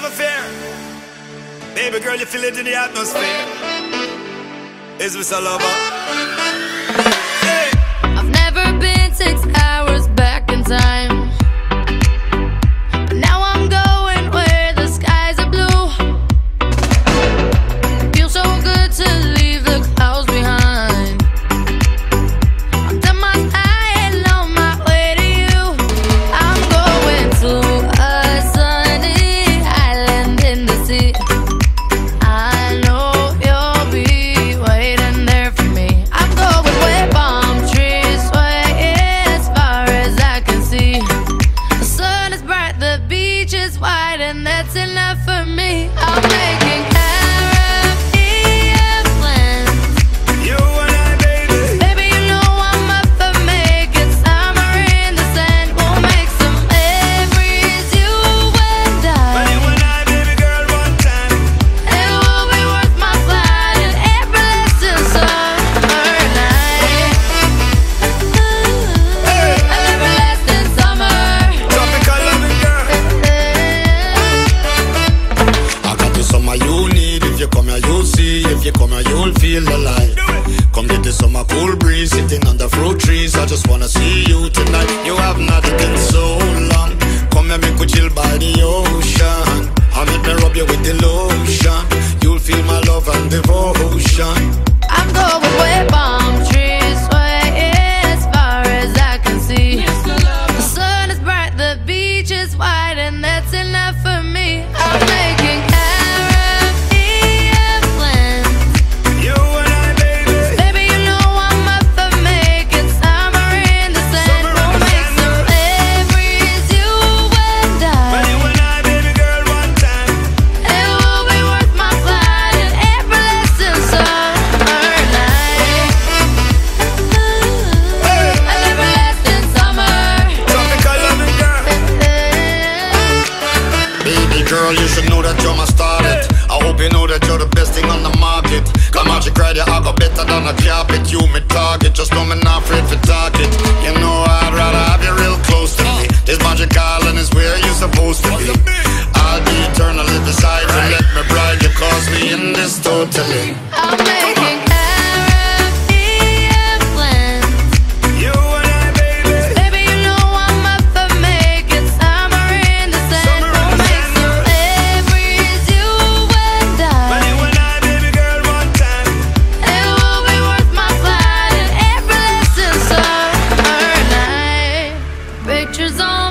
love affair. Baby girl, you feel it in the atmosphere. Is this a lover? just wanna see you today. Girl, you should know that you're my starlet. I hope you know that you're the best thing on the market. Come on, you cry, I go better than a carpet. You me target, just know me not afraid for target. You know I'd rather have you real close to me. This magic island is where you're supposed to be. I'll be eternally beside you. Let me bride, you cause me in this totally. Oh pictures on.